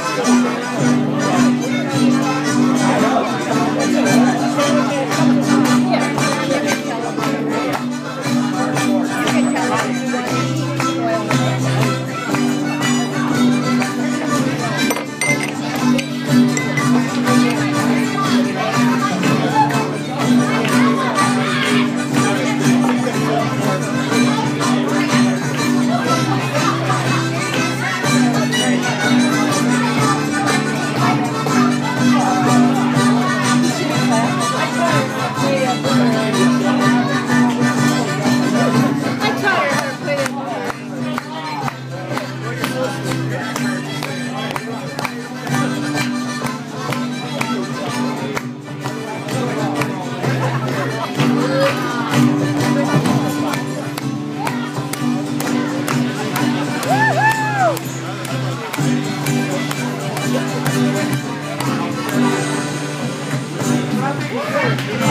Yeah. Yeah.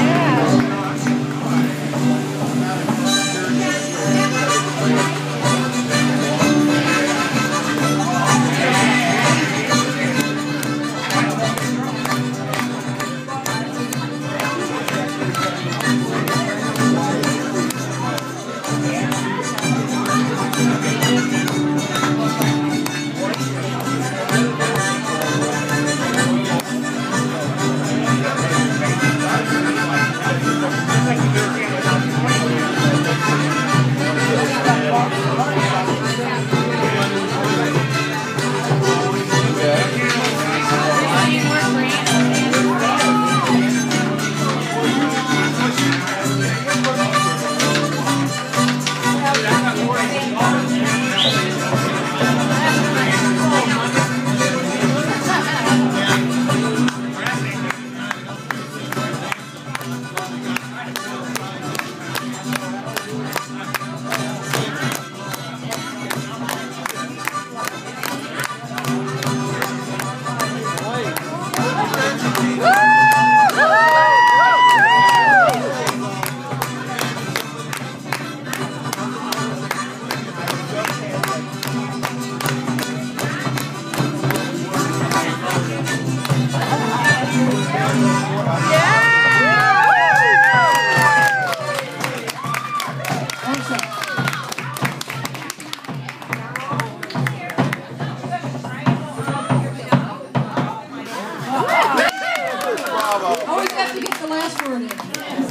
get the last word in.